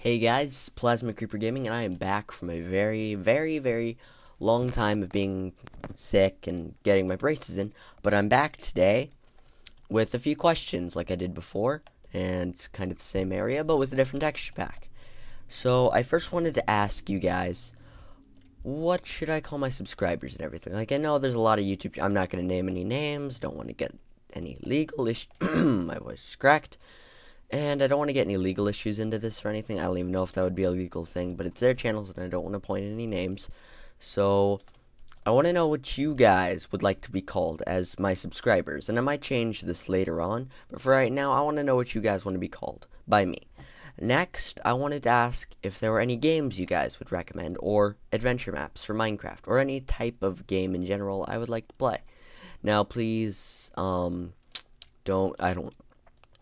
Hey guys, Plasma Creeper Gaming, and I am back from a very, very, very long time of being sick and getting my braces in. But I'm back today with a few questions like I did before, and it's kind of the same area, but with a different texture pack. So I first wanted to ask you guys, what should I call my subscribers and everything? Like I know there's a lot of YouTube. I'm not gonna name any names. Don't want to get any legal my voice is cracked. And I don't want to get any legal issues into this or anything. I don't even know if that would be a legal thing, but it's their channels and I don't want to point any names. So I want to know what you guys would like to be called as my subscribers. And I might change this later on, but for right now, I want to know what you guys want to be called by me. Next, I wanted to ask if there were any games you guys would recommend, or adventure maps for Minecraft, or any type of game in general I would like to play. Now, please, um, don't, I don't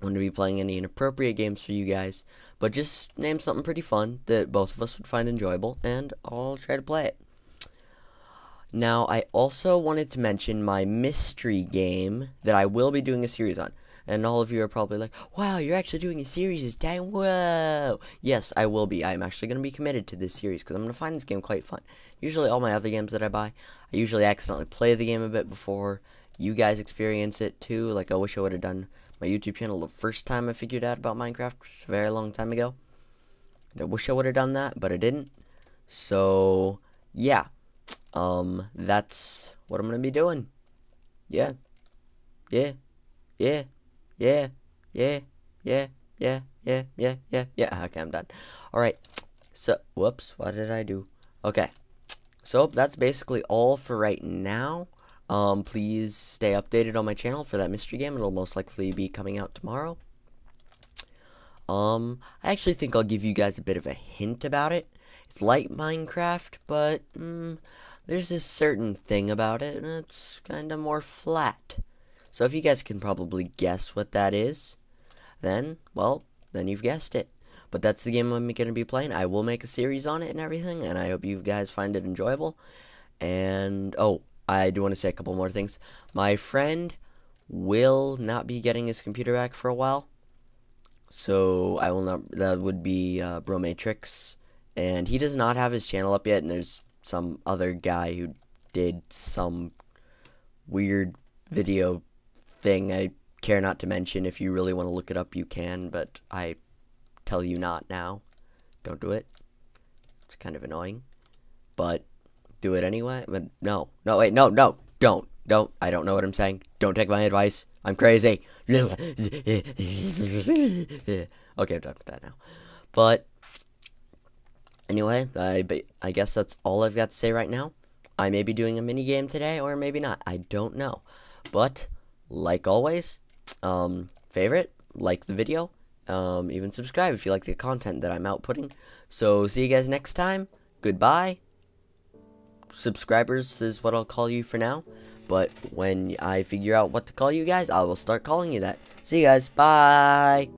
want to be playing any inappropriate games for you guys, but just name something pretty fun that both of us would find enjoyable, and I'll try to play it. Now, I also wanted to mention my mystery game that I will be doing a series on. And all of you are probably like, wow, you're actually doing a series this time? Whoa! Yes, I will be. I'm actually going to be committed to this series because I'm going to find this game quite fun. Usually, all my other games that I buy, I usually accidentally play the game a bit before you guys experience it too. Like, I wish I would have done my YouTube channel the first time I figured out about Minecraft, which a very long time ago. I wish I would have done that, but I didn't. So, yeah. Um, that's what I'm going to be doing. Yeah. Yeah. Yeah. Yeah. Yeah. Yeah. Yeah. Yeah. Yeah. Yeah. Yeah. Okay, I'm done. Alright. So, whoops. What did I do? Okay. So, that's basically all for right now. Um, please stay updated on my channel for that mystery game. It'll most likely be coming out tomorrow. Um, I actually think I'll give you guys a bit of a hint about it. It's like Minecraft, but mm, there's this certain thing about it, and it's kind of more flat. So if you guys can probably guess what that is, then, well, then you've guessed it. But that's the game I'm going to be playing. I will make a series on it and everything, and I hope you guys find it enjoyable. And, oh, I do want to say a couple more things. My friend will not be getting his computer back for a while. So I will not. That would be uh, Bromatrix, and he does not have his channel up yet. And there's some other guy who did some weird video thing. I care not to mention. If you really want to look it up, you can. But I tell you not now. Don't do it. It's kind of annoying, but do it anyway. But no, no, wait, no, no, don't, don't. I don't know what I'm saying. Don't take my advice. I'm crazy. okay, I'm done with that now. But anyway, I I guess that's all I've got to say right now. I may be doing a mini game today, or maybe not. I don't know. But like always, um, favorite, like the video, um, even subscribe if you like the content that I'm outputting. So see you guys next time. Goodbye subscribers is what I'll call you for now. But when I figure out what to call you guys, I will start calling you that. See you guys. Bye.